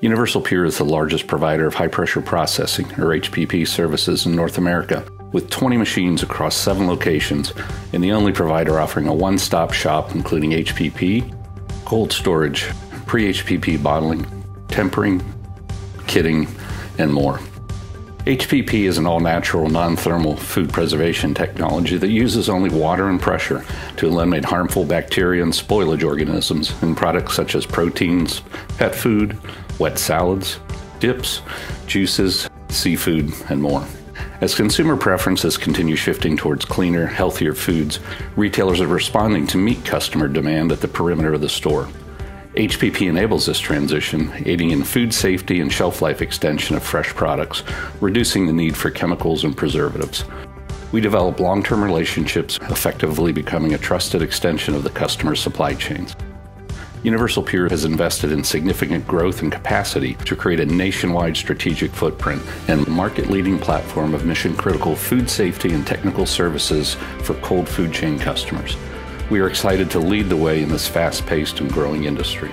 Universal Pure is the largest provider of high pressure processing, or HPP, services in North America, with 20 machines across seven locations, and the only provider offering a one stop shop including HPP, cold storage, pre HPP bottling, tempering, kitting, and more. HPP is an all natural, non thermal food preservation technology that uses only water and pressure to eliminate harmful bacteria and spoilage organisms in products such as proteins, pet food, wet salads, dips, juices, seafood, and more. As consumer preferences continue shifting towards cleaner, healthier foods, retailers are responding to meet customer demand at the perimeter of the store. HPP enables this transition, aiding in food safety and shelf life extension of fresh products, reducing the need for chemicals and preservatives. We develop long term relationships, effectively becoming a trusted extension of the customer's supply chains. Universal Pure has invested in significant growth and capacity to create a nationwide strategic footprint and market leading platform of mission critical food safety and technical services for cold food chain customers. We are excited to lead the way in this fast paced and growing industry.